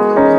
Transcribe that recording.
Amen.